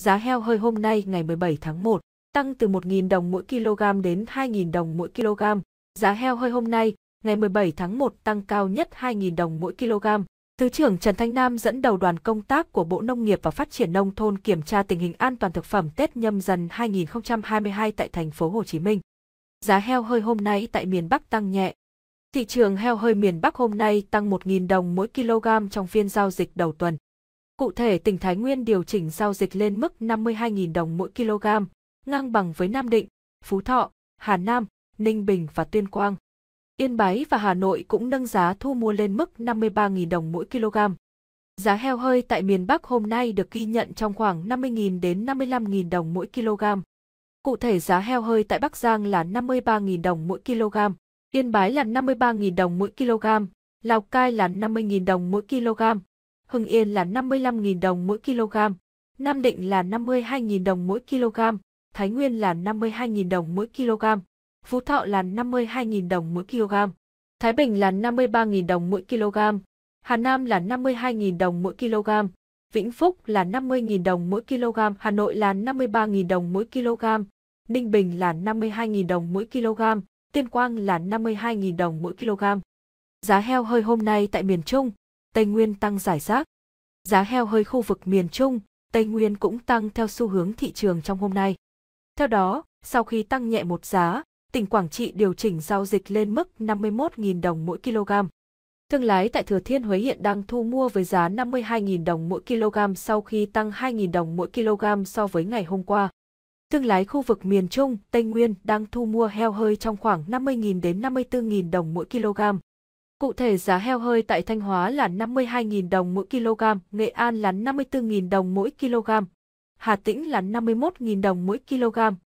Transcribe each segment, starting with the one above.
Giá heo hơi hôm nay ngày 17 tháng 1 tăng từ 1.000 đồng mỗi kg đến 2.000 đồng mỗi kg. Giá heo hơi hôm nay, ngày 17 tháng 1 tăng cao nhất 2.000 đồng mỗi kg. Thứ trưởng Trần Thanh Nam dẫn đầu đoàn công tác của Bộ Nông nghiệp và Phát triển nông thôn kiểm tra tình hình an toàn thực phẩm Tết nhâm dần 2022 tại thành phố Hồ Chí Minh. Giá heo hơi hôm nay tại miền Bắc tăng nhẹ. Thị trường heo hơi miền Bắc hôm nay tăng 1.000 đồng mỗi kg trong phiên giao dịch đầu tuần. Cụ thể, tỉnh Thái Nguyên điều chỉnh giao dịch lên mức 52.000 đồng mỗi kg, ngang bằng với Nam Định, Phú Thọ, Hà Nam, Ninh Bình và Tuyên Quang. Yên Bái và Hà Nội cũng nâng giá thu mua lên mức 53.000 đồng mỗi kg. Giá heo hơi tại miền Bắc hôm nay được ghi nhận trong khoảng 50.000 đến 55.000 đồng mỗi kg. Cụ thể giá heo hơi tại Bắc Giang là 53.000 đồng mỗi kg, Yên Bái là 53.000 đồng mỗi kg, Lào Cai là 50.000 đồng mỗi kg, Hưng Yên là 55.000 đồng mỗi kg, Nam Định là 52.000 đồng mỗi kg, Thái Nguyên là 52.000 đồng mỗi kg, Phú Thọ là 52.000 đồng mỗi kg, Thái Bình là 53.000 đồng mỗi kg, Hà Nam là 52.000 đồng mỗi kg, Vĩnh Phúc là 50.000 đồng mỗi kg, Hà Nội là 53.000 đồng mỗi kg, Ninh Bình là 52.000 đồng mỗi kg, Tuyên Quang là 52.000 đồng mỗi kg. Giá heo hơi hôm nay tại miền Trung, Tây Nguyên tăng giải rác. Giá heo hơi khu vực miền Trung, Tây Nguyên cũng tăng theo xu hướng thị trường trong hôm nay. Theo đó, sau khi tăng nhẹ một giá, tỉnh Quảng Trị điều chỉnh giao dịch lên mức 51.000 đồng mỗi kg. Thương lái tại Thừa Thiên Huế hiện đang thu mua với giá 52.000 đồng mỗi kg sau khi tăng 2.000 đồng mỗi kg so với ngày hôm qua. Thương lái khu vực miền Trung, Tây Nguyên đang thu mua heo hơi trong khoảng 50.000 đến 54.000 đồng mỗi kg. Cụ thể giá heo hơi tại Thanh Hóa là 52.000 đồng mỗi kg, Nghệ An là 54.000 đồng mỗi kg, Hà Tĩnh là 51.000 đồng mỗi kg,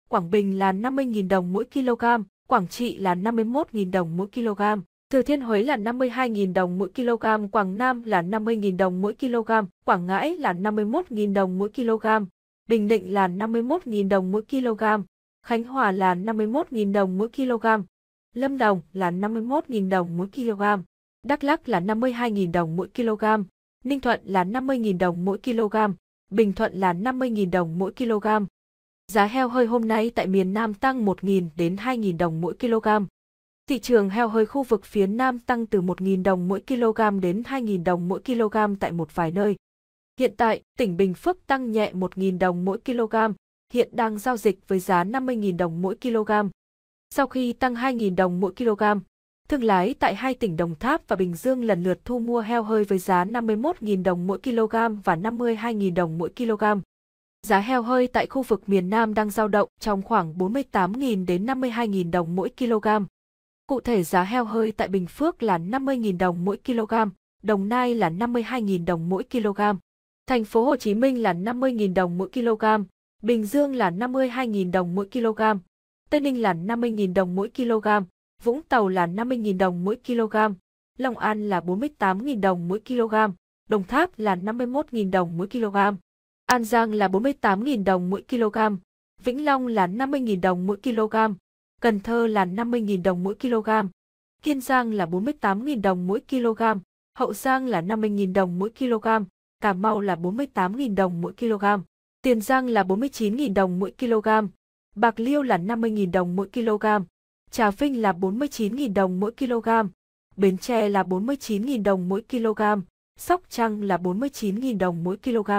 Quảng Bình là 50.000 đồng mỗi kg, Quảng Trị là 51.000 đồng mỗi kg, Thừa Thiên Huế là 52.000 đồng mỗi kg, Quảng Nam là 50.000 đồng mỗi kg, Quảng Ngãi là 51.000 đồng mỗi kg, Bình Định là 51.000 đồng mỗi kg, Khánh Hòa là 51.000 đồng mỗi kg, Lâm Đồng là 51.000 đồng mỗi kg, Đắk Lắk là 52.000 đồng mỗi kg, Ninh Thuận là 50.000 đồng mỗi kg, Bình Thuận là 50.000 đồng mỗi kg. Giá heo hơi hôm nay tại miền Nam tăng 1.000 đến 2.000 đồng mỗi kg. Thị trường heo hơi khu vực phía Nam tăng từ 1.000 đồng mỗi kg đến 2.000 đồng mỗi kg tại một vài nơi. Hiện tại, tỉnh Bình Phước tăng nhẹ 1.000 đồng mỗi kg, hiện đang giao dịch với giá 50.000 đồng mỗi kg. Sau khi tăng 2.000 đồng mỗi kg, thương lái tại hai tỉnh Đồng Tháp và Bình Dương lần lượt thu mua heo hơi với giá 51.000 đồng mỗi kg và 52.000 đồng mỗi kg. Giá heo hơi tại khu vực miền Nam đang giao động trong khoảng 48.000 đến 52.000 đồng mỗi kg. Cụ thể giá heo hơi tại Bình Phước là 50.000 đồng mỗi kg, Đồng Nai là 52.000 đồng mỗi kg. Thành phố Hồ Chí Minh là 50.000 đồng mỗi kg, Bình Dương là 52.000 đồng mỗi kg, Tây Ninh là 50.000 đồng mỗi kg, Vũng Tàu là 50.000 đồng mỗi kg, Long An là 48.000 đồng mỗi kg, Đồng Tháp là 51.000 đồng mỗi kg, An Giang là 48.000 đồng mỗi kg, Vĩnh Long là 50.000 đồng mỗi kg, Cần Thơ là 50.000 đồng mỗi kg, Kiên Giang là 48.000 đồng mỗi kg, Hậu Giang là 50.000 đồng mỗi kg, Cà Mau là 48.000 đồng mỗi kg, Tiền Giang là 49.000 đồng mỗi kg, Bạc Liêu là 50.000 đồng mỗi kg, Trà Vinh là 49.000 đồng mỗi kg, Bến Tre là 49.000 đồng mỗi kg, Sóc Trăng là 49.000 đồng mỗi kg.